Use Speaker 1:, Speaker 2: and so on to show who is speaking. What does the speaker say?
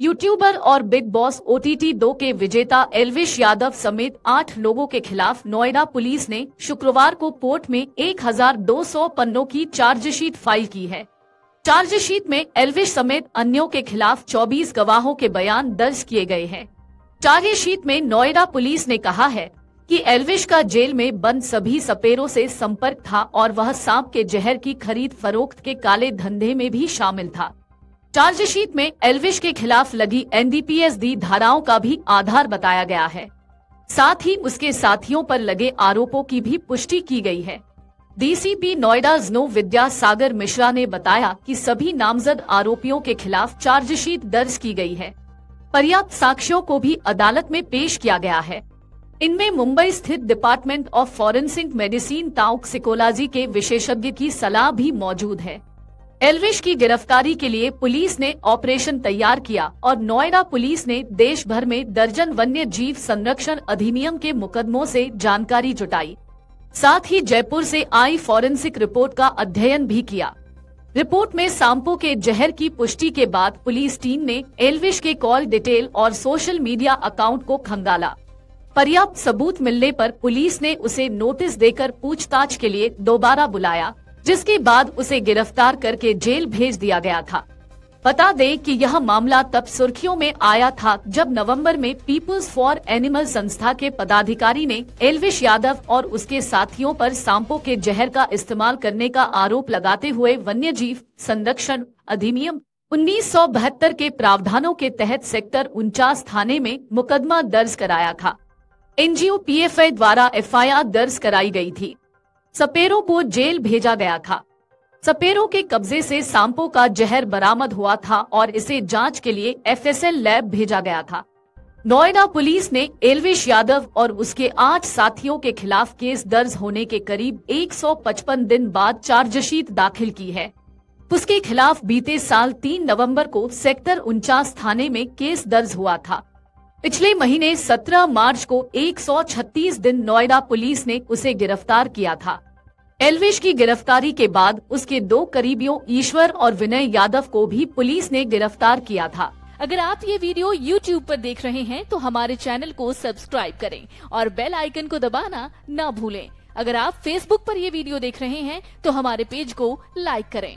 Speaker 1: YouTuber और big boss OTT दो के विजेता एलविश यादव समेत आठ लोगों के खिलाफ नोएडा पुलिस ने शुक्रवार को कोर्ट में 1200 पन्नों की चार्जशीट फ़ाइल की है। चार्जशीट में एलविश समेत अन्यों के खिलाफ 24 गवाहों के बयान दर्ज किए गए हैं। चार्जशीट में नोएडा पुलिस ने कहा है कि एलविश का जेल में बंद सभी सपेरों से संपर्क था और वह सांप के जहर की खरीद फरोख्त के काले धंधे में भी शामिल था। चार्जशीट में एलविश के खिलाफ लगी एनडीपीएस दी धाराओं का भी आधार बताया गया है। साथ ही उसके साथियों पर लगे आरोपों की भी पुष्टि की गई है। डीसीपी नोएडा जनो विद्या सागर मिश्रा ने बताया कि सभी नामजद आरोपियों के खिलाफ चार्जशीट दर्ज की गई है। पर्याप्त साक्ष्यों को भी अदालत में पेश किया गया है। इनमें मुंबई स्थित department of forensic medicine toxicology के विशेषज्ञ की सलाह भी मौजूद है। एलविश की गिरफ्तारी के लिए पुलिस ने ऑपरेशन तैयार किया और नोएडा पुलिस ने देश भर में दर्जन वन्य जीव संरक्षण अधिनियम के मुकदमों से जानकारी जुटाई। साथ ही जयपुर से आई फॉरेंसिक रिपोर्ट का अध्ययन भी किया। रिपोर्ट में सांपो के जहर की पुष्टि के बाद पुलिस टीम ने एलविश के कॉल डिटेल और सोशल मीडिया अकाउंट को खंगाला। पर्याप्त सबूत मिलने पर पुलिस ने उसे नोटिस देकर पूछताछ के लिए दोबारा बुलाया। जिसके बाद उसे गिरफ़्तार करके जेल भेज दिया गया था। बता दें कि यह मामला तब सुर्खियों में आया था जब नवंबर में पीपुल्स फॉर एनिमल संस्था के पदाधिकारी ने एलविश यादव और उसके साथियों पर सांपों के जहर का इस्तेमाल करने का आरोप लगाते हुए वन्य जीव संरक्षण अधिनियम उन्नीस सौ बहत्तर के प्रावधानों के तहत सेक्टर उनचास थाने में मुकदमा दर्ज कराया था। एनजीओ पीएफआई द्वारा एफआईआर दर्ज कराई गई थी। सपेरों को जेल भेजा गया था। सपेरों के कब्जे से सांपों का जहर बरामद हुआ था और इसे जाँच के लिए एफएसएल लैब भेजा गया था। नोएडा पुलिस ने एलविश यादव और उसके आठ साथियों के खिलाफ केस दर्ज होने के करीब 155 दिन बाद चार्जशीट दाखिल की है। उसके खिलाफ बीते साल 3 नवंबर को सेक्टर उनचास थाने में केस दर्ज हुआ था। पिछले महीने 17 मार्च को 136 दिन नोएडा पुलिस ने उसे गिरफ़्तार किया था। एलविश की गिरफ्तारी के बाद उसके दो करीबियों ईश्वर और विनय यादव को भी पुलिस ने गिरफ़्तार किया था।
Speaker 2: अगर आप ये वीडियो YouTube पर देख रहे हैं तो हमारे चैनल को सब्सक्राइब करें और बेल आइकन को दबाना ना भूलें। अगर आप Facebook पर ये वीडियो देख रहे हैं तो हमारे पेज को लाइक करें।